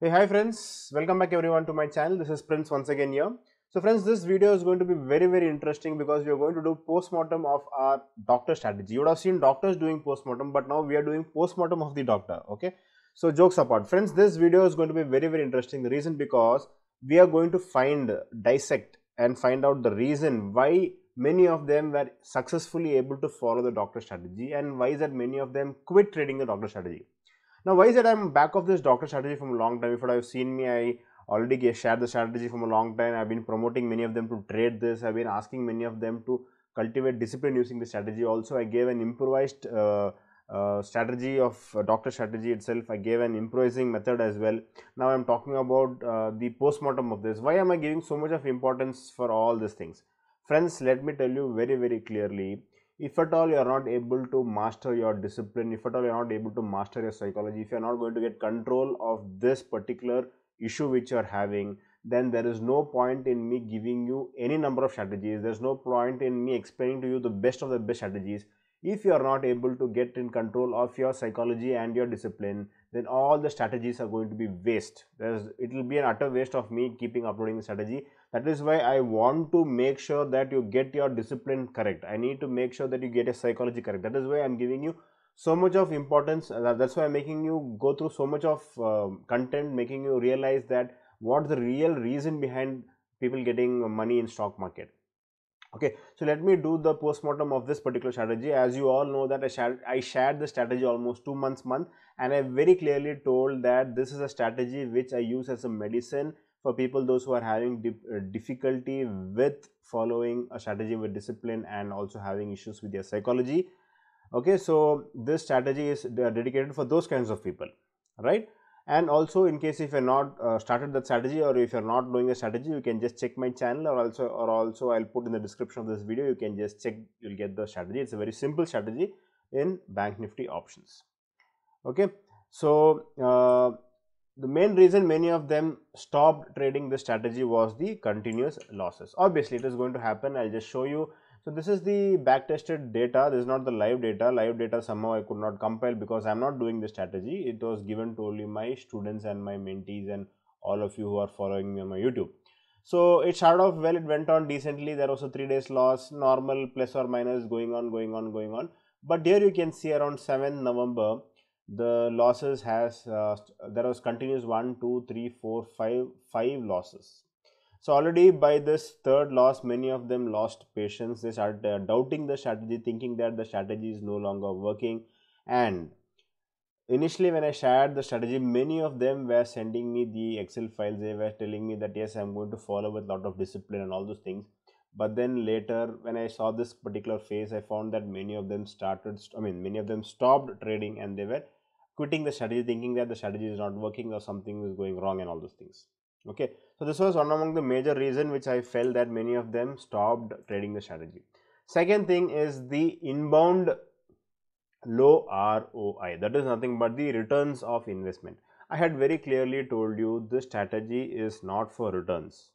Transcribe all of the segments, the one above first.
Hey, hi friends, welcome back everyone to my channel. This is Prince once again here. So friends, this video is going to be very very interesting because we are going to do post-mortem of our doctor strategy. You would have seen doctors doing post-mortem, but now we are doing post-mortem of the doctor, okay? So jokes apart, friends, this video is going to be very very interesting. The reason because we are going to find, dissect and find out the reason why many of them were successfully able to follow the doctor strategy and why is that many of them quit trading the doctor strategy. Now, why is it I'm back of this doctor strategy from a long time? If you have seen me, I already shared the strategy from a long time. I've been promoting many of them to trade this. I've been asking many of them to cultivate discipline using the strategy. Also, I gave an improvised uh, uh, strategy of uh, doctor strategy itself. I gave an improvising method as well. Now, I'm talking about uh, the post-mortem of this. Why am I giving so much of importance for all these things? Friends, let me tell you very, very clearly if at all you are not able to master your discipline if at all you are not able to master your psychology if you are not going to get control of this particular issue which you are having then there is no point in me giving you any number of strategies. There's no point in me explaining to you the best of the best strategies. If you are not able to get in control of your psychology and your discipline then all the strategies are going to be waste. There's it will be an utter waste of me keeping uploading the strategy that is why i want to make sure that you get your discipline correct. I need to make sure that you get your psychology correct. That is why i'm giving you so much of importance. Uh, that's why i'm making you go through so much of uh, content making you realize that what's the real reason behind people getting money in stock market. Okay so let me do the postmortem of this particular strategy. As you all know that i shared i shared the strategy almost two months month and i very clearly told that this is a strategy which i use as a medicine for people those who are having uh, difficulty with following a strategy with discipline and also having issues with their psychology. Okay so this strategy is dedicated for those kinds of people right? And also in case if you're not uh, started that strategy or if you're not doing the strategy you can just check my channel or also or also i'll put in the description of this video. You can just check you'll get the strategy. It's a very simple strategy in bank nifty options. Okay so uh, the main reason many of them stopped trading this strategy was the continuous losses. Obviously it is going to happen. I'll just show you. So this is the back tested data. This is not the live data. Live data somehow i could not compile because i'm not doing the strategy. It was given to only my students and my mentees and all of you who are following me on my youtube. So it started off well. It went on decently. There was a three days loss. Normal plus or minus going on going on going on. But here you can see around 7 november the losses has uh, there was continuous one two three four five five losses. So already by this third loss many of them lost patience. They started uh, doubting the strategy thinking that the strategy is no longer working. And initially when i shared the strategy many of them were sending me the excel files. They were telling me that yes i'm going to follow with a lot of discipline and all those things. But then later when i saw this particular phase i found that many of them started i mean many of them stopped trading and they were quitting the strategy thinking that the strategy is not working or something is going wrong and all those things. Okay? So this was one among the major reason which i felt that many of them stopped trading the strategy. Second thing is the inbound low roi that is nothing but the returns of investment. I had very clearly told you this strategy is not for returns.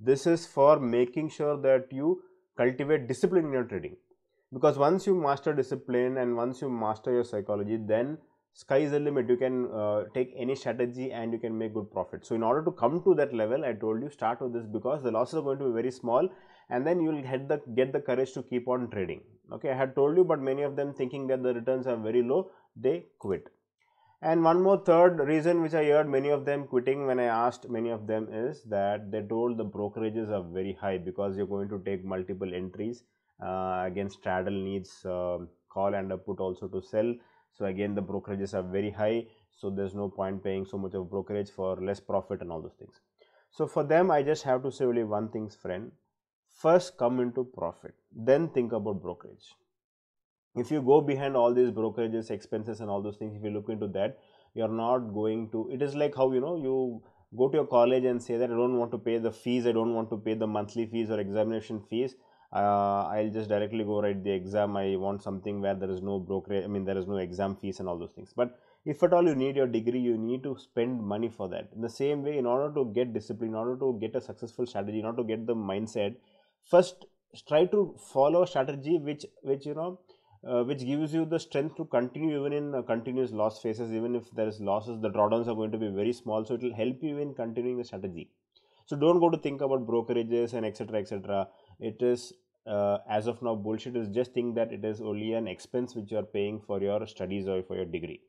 This is for making sure that you cultivate discipline in your trading. Because once you master discipline and once you master your psychology then sky is the limit. You can uh, take any strategy and you can make good profit. So in order to come to that level i told you start with this because the losses are going to be very small and then you will get the get the courage to keep on trading. Okay i had told you but many of them thinking that the returns are very low they quit. And one more third reason which i heard many of them quitting when i asked many of them is that they told the brokerages are very high because you're going to take multiple entries uh, against straddle needs uh, call and a put also to sell so again the brokerages are very high so there's no point paying so much of brokerage for less profit and all those things. So for them i just have to say only one thing friend. First come into profit. Then think about brokerage. If you go behind all these brokerages expenses and all those things if you look into that you're not going to it is like how you know you go to your college and say that i don't want to pay the fees i don't want to pay the monthly fees or examination fees uh, I'll just directly go write the exam. I want something where there is no brokerage, I mean, there is no exam fees and all those things. But if at all you need your degree, you need to spend money for that. In the same way, in order to get discipline, in order to get a successful strategy, in order to get the mindset, first try to follow a strategy which, which you know, uh, which gives you the strength to continue even in uh, continuous loss phases even if there is losses the drawdowns are going to be very small so it will help you in continuing the strategy so don't go to think about brokerages and etc etc it is uh, as of now bullshit is just think that it is only an expense which you are paying for your studies or for your degree.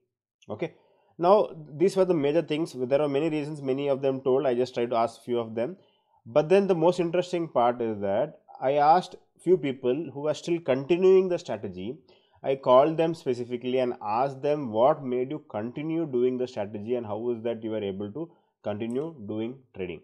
Okay? Now these were the major things. There are many reasons. Many of them told. I just tried to ask few of them. But then the most interesting part is that i asked few people who are still continuing the strategy. I called them specifically and asked them what made you continue doing the strategy and how is that you were able to continue doing trading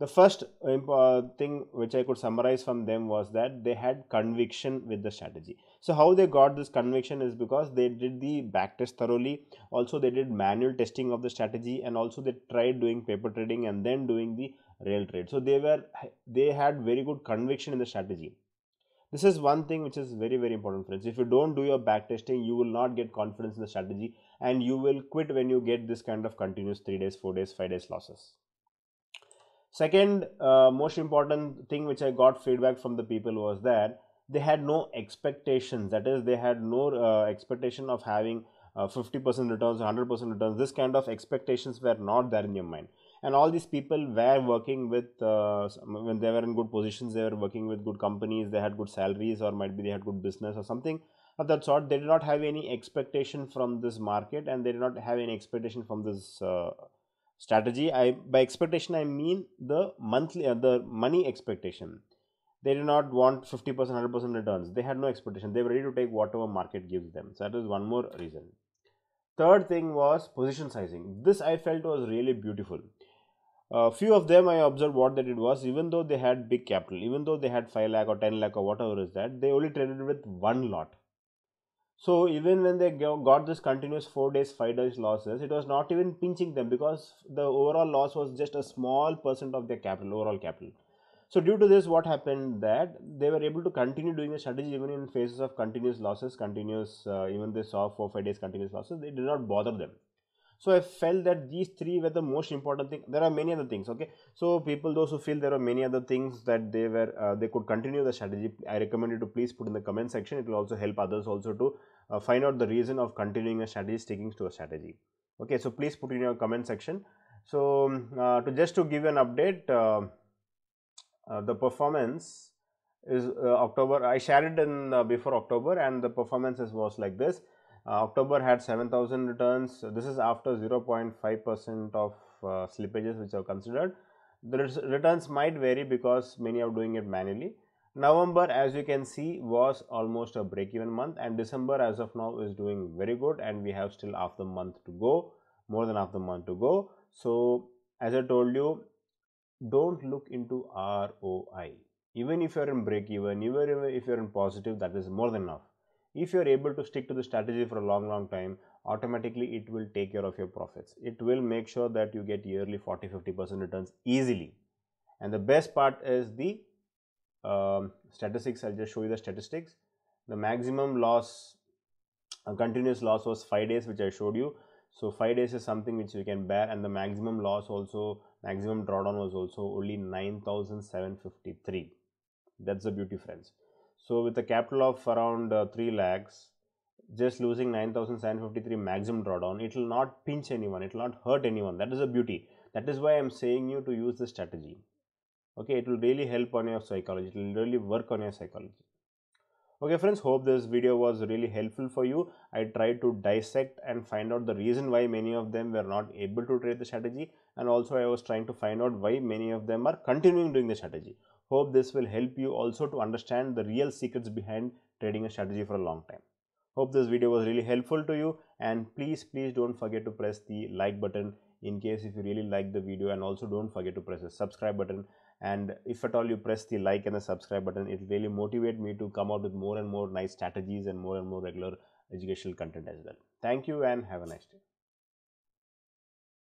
the first uh, thing which I could summarize from them was that they had conviction with the strategy. So, how they got this conviction is because they did the backtest thoroughly, also they did manual testing of the strategy and also they tried doing paper trading and then doing the real trade. So, they were they had very good conviction in the strategy. This is one thing which is very very important friends. If you don't do your backtesting, you will not get confidence in the strategy and you will quit when you get this kind of continuous 3 days, 4 days, 5 days losses. Second uh, most important thing which I got feedback from the people was that they had no expectations. That is, they had no uh, expectation of having 50% uh, returns, 100% returns. This kind of expectations were not there in your mind. And all these people were working with, uh, when they were in good positions, they were working with good companies, they had good salaries, or might be they had good business or something of that sort. They did not have any expectation from this market, and they did not have any expectation from this uh, strategy. I by expectation i mean the monthly uh, the money expectation. They did not want 50% 100% returns. They had no expectation. They were ready to take whatever market gives them. So that is one more reason. Third thing was position sizing. This i felt was really beautiful. A uh, few of them i observed what they did was even though they had big capital even though they had 5 lakh or 10 lakh or whatever is that they only traded with one lot so even when they got this continuous 4 days, 5 days losses, it was not even pinching them because the overall loss was just a small percent of their capital, overall capital. So due to this, what happened that they were able to continue doing the strategy even in phases of continuous losses, continuous, uh, even they saw 4 5 days continuous losses, they did not bother them so i felt that these three were the most important thing. There are many other things okay? So people those who feel there are many other things that they were uh, they could continue the strategy i recommend you to please put in the comment section. It will also help others also to uh, find out the reason of continuing a strategy sticking to a strategy. Okay so please put in your comment section. So um, uh, to just to give you an update uh, uh, the performance is uh, october i shared it in before october and the performances was like this October had 7000 returns. This is after 0.5 percent of uh, slippages which are considered. The returns might vary because many are doing it manually. November as you can see was almost a break even month and December as of now is doing very good and we have still half the month to go more than half the month to go. So as I told you don't look into ROI even if you are in break even even if you are in positive that is more than enough if you are able to stick to the strategy for a long long time automatically it will take care of your profits. It will make sure that you get yearly 40 50 percent returns easily. And the best part is the um, statistics. I'll just show you the statistics. The maximum loss uh, continuous loss was 5 days which i showed you. So 5 days is something which you can bear. And the maximum loss also maximum drawdown was also only 9753 that's the beauty friends so with a capital of around uh, 3 lakhs, just losing 9753 maximum drawdown, it will not pinch anyone, it will not hurt anyone. That is a beauty. That is why I am saying you to use this strategy. Okay, it will really help on your psychology, it will really work on your psychology. Okay friends, hope this video was really helpful for you. I tried to dissect and find out the reason why many of them were not able to trade the strategy and also I was trying to find out why many of them are continuing doing the strategy. Hope this will help you also to understand the real secrets behind trading a strategy for a long time. Hope this video was really helpful to you and please please don't forget to press the like button in case if you really like the video and also don't forget to press the subscribe button and if at all you press the like and the subscribe button it really motivate me to come out with more and more nice strategies and more and more regular educational content as well. Thank you and have a nice day.